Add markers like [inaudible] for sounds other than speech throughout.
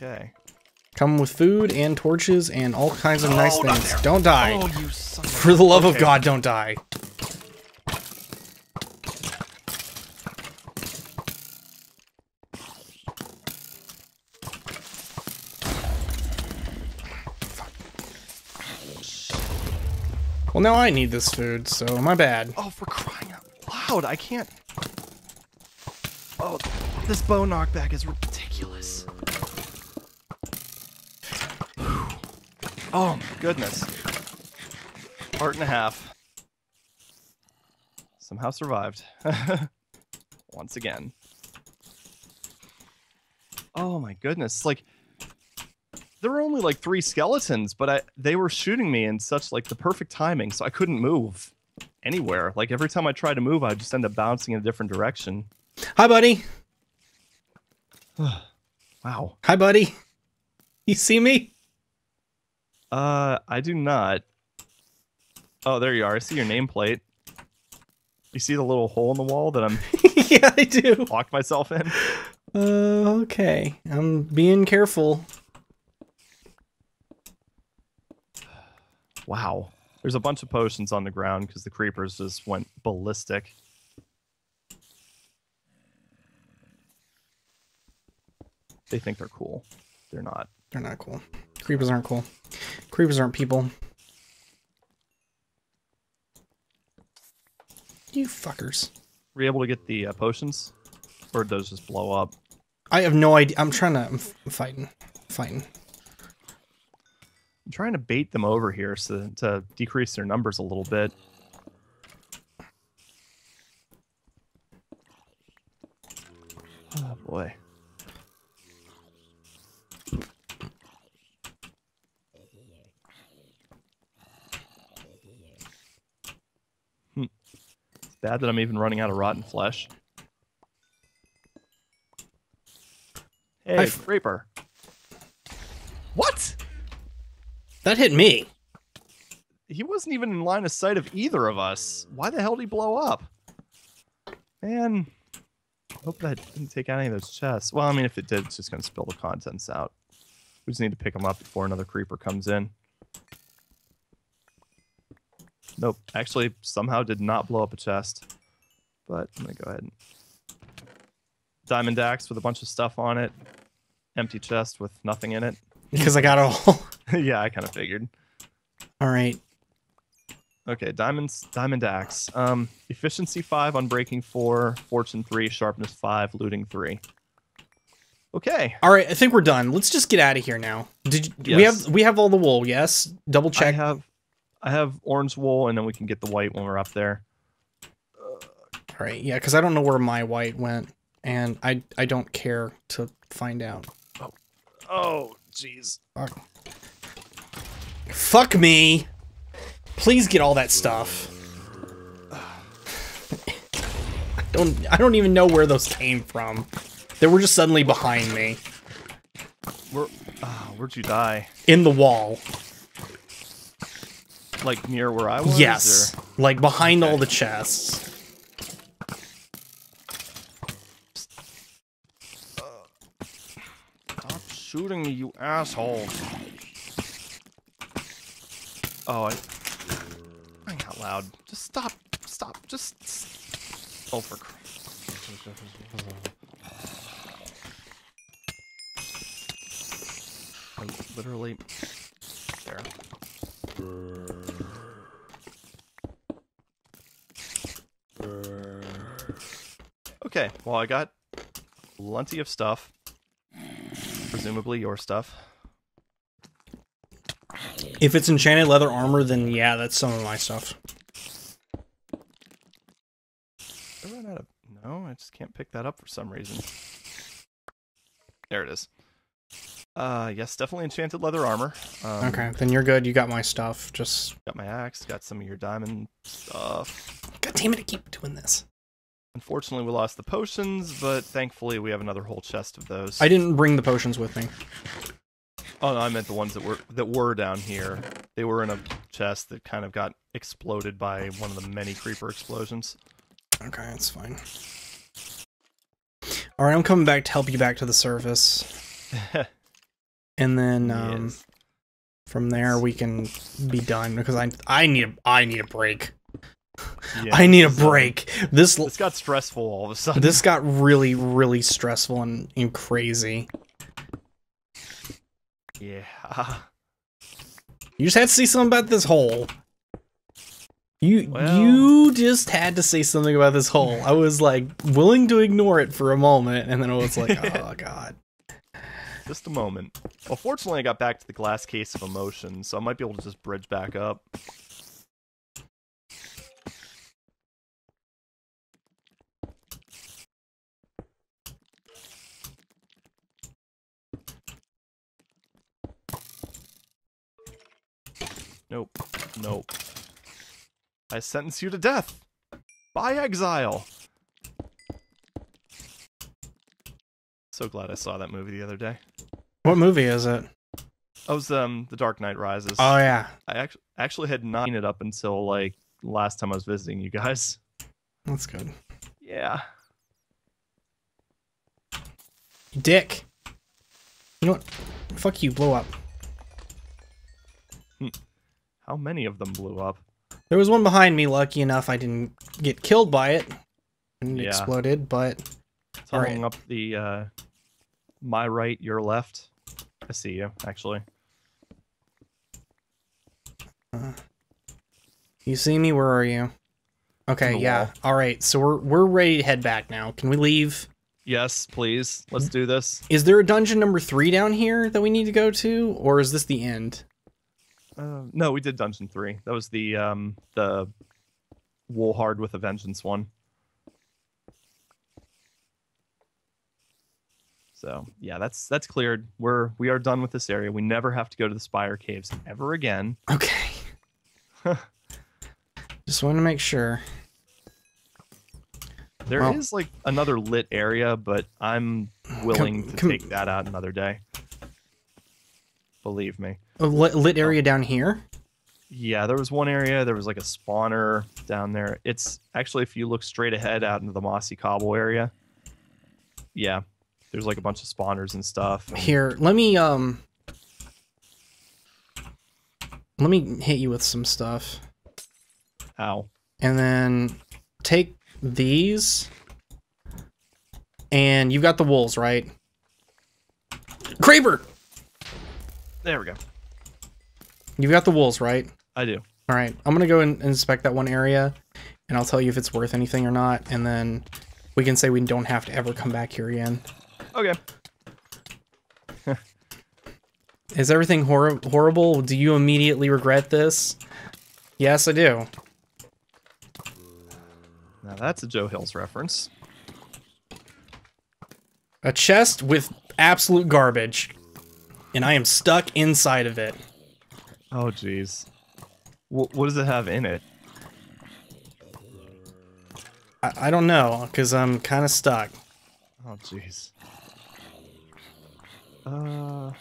Okay. Come with food and torches and all kinds of nice Oh, not things. there. Don't die. Oh, you son For the love of God, don't die. Well, now I need this food, so my bad. Oh, for crying out loud! I can't. Oh, this bow knockback is ridiculous. Oh my goodness. Part and a half. Somehow survived. [laughs] Once again. Oh my goodness. Like there were only like three skeletons, but I they were shooting me in such like the perfect timing, so I couldn't move anywhere. Like every time I tried to move, I just end up bouncing in a different direction. Hi, buddy. [sighs] Wow. Hi, buddy. [laughs] You see me? Uh, I do not. Oh, there you are. I see your nameplate. You see the little hole in the wall that I'm [laughs] yeah, I do. locked myself in? Uh, okay. I'm being careful. Wow. There's a bunch of potions on the ground because the creepers just went ballistic. They think they're cool. They're not. They're not cool. Creepers aren't cool. Creepers aren't people. You fuckers. Were you able to get the uh, potions? Or did those just blow up? I have no idea. I'm trying to. I'm, I'm fighting. Fighting. I'm trying to bait them over here so to decrease their numbers a little bit. Oh boy. Hmm. It's bad that I'm even running out of rotten flesh. Hey, I've- Reaper. What? That hit me. he wasn't even in line of sight of either of us. Why the hell did he blow up? Man, I hope that didn't take out any of those chests. Well, I mean, if it did, it's just going to spill the contents out. We just need to pick them up before another creeper comes in. Nope, actually, somehow did not blow up a chest. But I'm going to go ahead and... Diamond axe with a bunch of stuff on it. Empty chest with nothing in it. [laughs] Because I got a all. [laughs] yeah, I kind of figured. all right. Okay, diamonds, diamond axe. Um, efficiency five, unbreaking four, fortune three, sharpness five, looting three. Okay, All right. I think we're done. Let's just get out of here now. Did you, we have we have all the wool? Yes. Double check. I have, I have orange wool, and then we can get the white when we're up there. All right. Yeah. Because I don't know where my white went, and I I don't care to find out. Oh, oh, jeez. Fuck. Fuck me. Please get all that stuff. [sighs] I don't I don't even know where those came from. They were just suddenly behind me Where, ah, where'd you die? in the wall. Like near where I was? Yes. or- Like behind all the chests. Stop shooting me, you asshole. Oh, I. Crying out loud. Just stop. Stop. Just. Oh, for. I literally. There. Okay, well, I got plenty of stuff. Presumably your stuff. If it's enchanted leather armor, then yeah, that's some of my stuff. I ran out of. No, I just can't pick that up for some reason. There it is. Uh, yes, definitely enchanted leather armor. Um, Okay, then you're good. You got my stuff. Just Got my axe. Got some of your diamond stuff. God damn it, I keep doing this. Unfortunately, we lost the potions, but thankfully we have another whole chest of those. I didn't bring the potions with me. Oh, no, I meant the ones that were that were down here. They were in a chest that kind of got exploded by one of the many creeper explosions. Okay, that's fine. All right, I'm coming back to help you back to the surface. [laughs] and then um, Yes. from there we can be done because I I need a I need a break. Yeah, I need a break. This This got stressful all of a sudden. this got really really stressful and, and crazy. yeah. You just had to say something about this hole. You Well- you just had to say something about this hole. I was like willing to ignore it for a moment, and then I was like, [laughs] oh god. Just a moment. Well, fortunately, I got back to the glass case of emotion, so I might be able to just bridge back up. Nope. Nope. I sentence you to death by exile. So glad I saw that movie the other day. What movie is it? That was um The Dark Knight Rises. Oh yeah, I actually actually had not seen it up until like last time I was visiting you guys. that's good. Yeah. Dick. You know what? Fuck you. Blow up. How many of them blew up? There was one behind me. Lucky enough, I didn't get killed by it. And it Yeah. exploded, but Tumbling Alright. up the uh my right, your left. I see you, actually. you see me. Where are you? Okay, yeah. wall. All right. So we're we're ready to head back now. Can we leave? Yes, please. Let's do this. Is there a dungeon number three down here that we need to go to, or is this the end? Uh, no, we did Dungeon 3. That was the um the Woolhard with a Vengeance one. So yeah, that's that's cleared. We're we are done with this area. We never have to go to the Spire Caves ever again. Okay. [laughs] Just want to make sure. There is Well- like another lit area, but I'm willing to come- take that out another day. Believe me. A lit, lit area down here. Yeah, there was one area. There was like a spawner down there. It's actually if you look straight ahead out into the mossy cobble area. Yeah, there's like a bunch of spawners and stuff. Here, let me um. Let me hit you with some stuff. Ow. and then take these and you've got the wolves right Kraber! There we go. You've got the wolves right? I do. all right. I'm gonna go and inspect that one area and i'll tell you if it's worth anything or not and then we can say we don't have to ever come back here again. Okay. [laughs] is everything hor- horrible? Do you immediately regret this? Yes i do. Now that's a Joe Hills reference. a chest with absolute garbage and i am stuck inside of it Oh jeez. Wh- what does it have in it? I, I don't know because I'm kind of stuck. Oh jeez. Uh.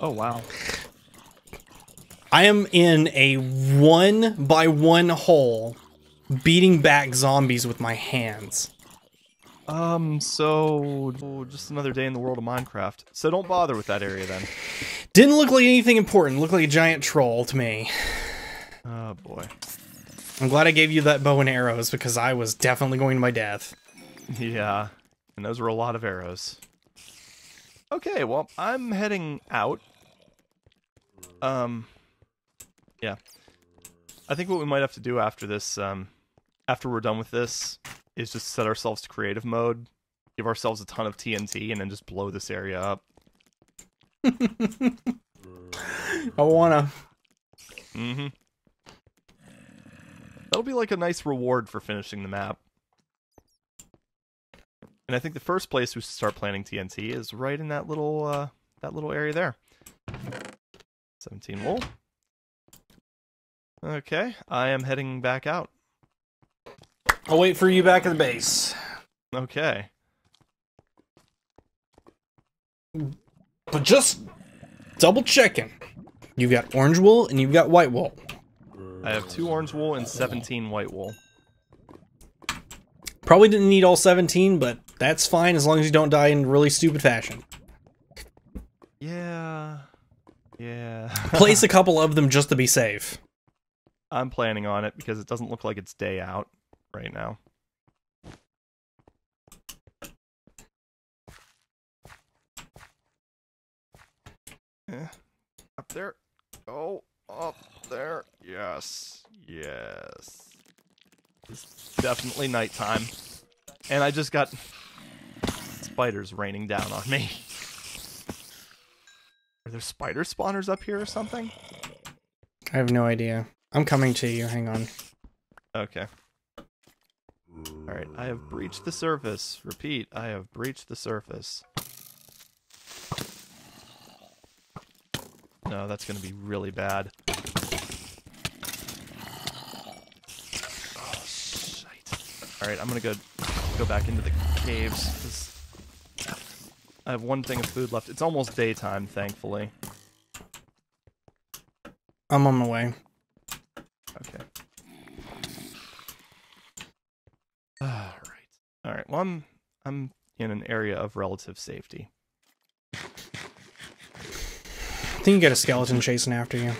Oh wow. I am in a one by one hole, beating back zombies with my hands. Um, so oh, just another day in the world of Minecraft. So don't bother with that area then. Didn't look like anything important. Looked like a giant troll to me. Oh boy. I'm glad I gave you that bow and arrows because I was definitely going to my death. Yeah, and those were a lot of arrows. Okay, well, I'm heading out. Um, yeah. I think what we might have to do after this, um, after we're done with this, is just set ourselves to creative mode, give ourselves a ton of TNT, and then just blow this area up. I wanna. Mm-hmm. That'll be like a nice reward for finishing the map. And I think the first place we should start planting TNT is right in that little uh, that little area there. 17 wool. Okay, I am heading back out. I'll wait for you back at the base. Okay. But just double checking. You've got orange wool and you've got white wool. I have two orange wool and 17 white wool. Probably didn't need all 17, but that's fine as long as you don't die in really stupid fashion. Yeah. Yeah. [laughs] Place a couple of them just to be safe. I'm planning on it because it doesn't look like it's day out right now. Eh, Up there. Oh, up there. Yes. Yes. It's definitely nighttime. And I just got spiders raining down on me. Are there spider spawners up here or something? I have no idea. I'm coming to you. Hang on. Okay. Alright, I have breached the surface. Repeat, I have breached the surface. No, that's gonna be really bad. Oh, shite. Alright, I'm gonna go go back into the caves. I have one thing of food left. It's almost daytime, thankfully. I'm on my way. Okay. Alright. Alright, well I'm I'm in an area of relative safety. I think you got a skeleton chasing after you.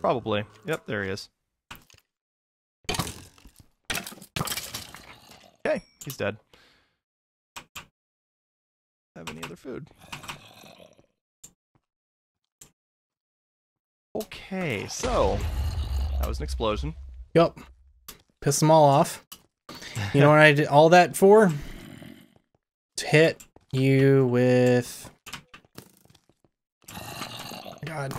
Probably. Yep, there he is. Okay, he's dead. Have any other food? Okay, so that was an explosion. Yup. Piss them all off. You know what I did all that for? To hit you with. God.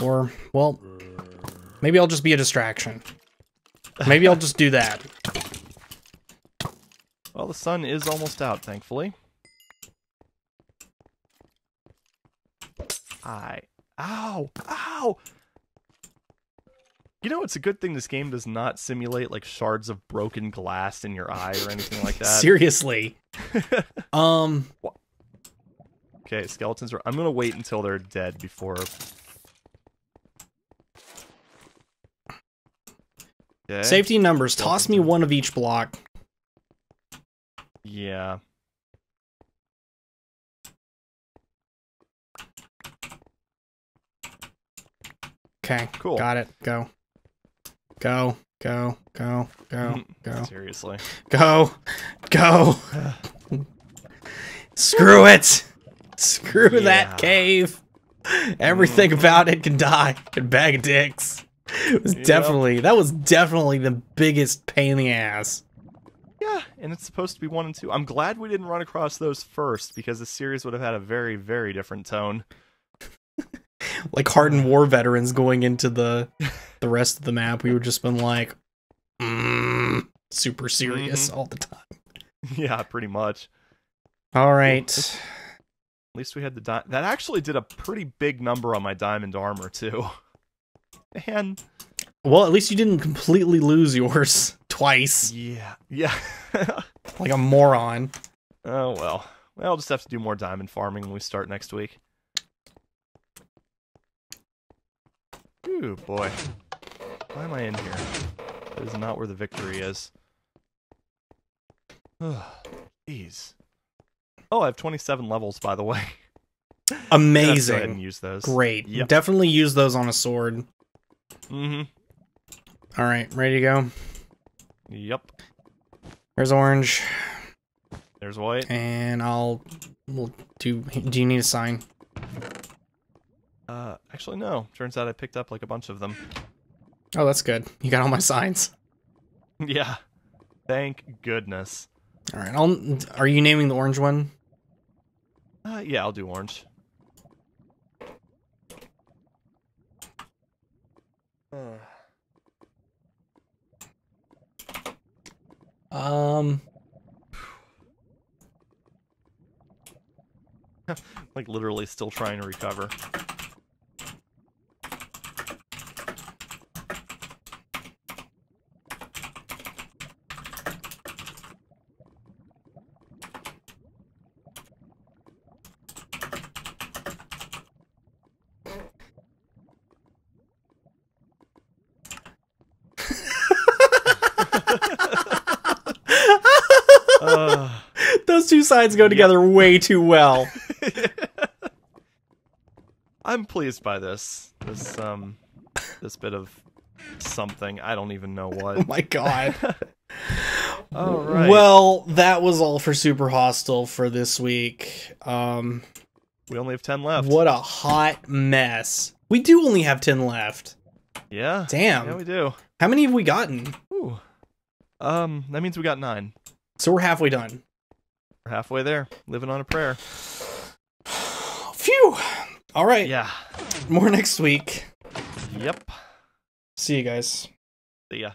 Or, well, maybe I'll just be a distraction. Maybe I'll just do that. Well, the sun is almost out, thankfully. I. Ow! Ow! You know, it's a good thing this game does not simulate like shards of broken glass in your eye or anything like that. Seriously. [laughs] um, Okay, skeletons are. I'm gonna wait until they're dead before. Okay. safety numbers. Toss me one of each block. Yeah. Okay. Cool. Got it. Go. Go. Go. Go. Go. Mm, [laughs] Go. Seriously. Go. Go. Screw it. Screw Yeah. that cave. Everything about it can die. And bag of dicks. It was Yep. definitely that was definitely the biggest pain in the ass. Yeah, and it's supposed to be one and two. I'm glad we didn't run across those first because the series would have had a very, very different tone. Like hardened war veterans going into the the rest of the map, we would just been like mm, super serious all the time. yeah, pretty much. All right. At least we had the di- that actually did a pretty big number on my diamond armor too. And Well, at least you didn't completely lose yours [laughs] twice, yeah, yeah. [laughs] like a moron. oh well. Well, I'll just have to do more diamond farming when we start next week. Ooh boy, why am I in here? That is not where the victory is. Jeez. Oh, I have 27 levels, by the way. [laughs] Let's go ahead and use those. Great. Yep. Definitely use those on a sword. Mm-hmm. All right, ready to go. Yep. There's orange, There's white. and I'll we'll do. Do you need a sign? Uh, actually, no. Turns out I picked up like a bunch of them. Oh, that's good. You got all my signs. [laughs] yeah. Thank goodness. All right. I'll. Are you naming the orange one? Uh, yeah, I'll do orange. [sighs] Um. [laughs] like literally still trying to recover. Sides go together way too well. [laughs] I'm pleased by this. This um this bit of something. I don't even know what. Oh my god. [laughs] All right. Well, that was all for Super Hostile for this week. Um we only have 10 left. what a hot mess. We do only have 10 left. Yeah. Damn. Yeah, we do. How many have we gotten? Ooh. Um that means we got 9. So we're halfway done. We're halfway there. Living on a prayer. Phew. All right. Yeah. More next week. Yep. See you guys. See ya.